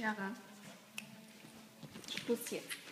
Chiara. Schluss jetzt.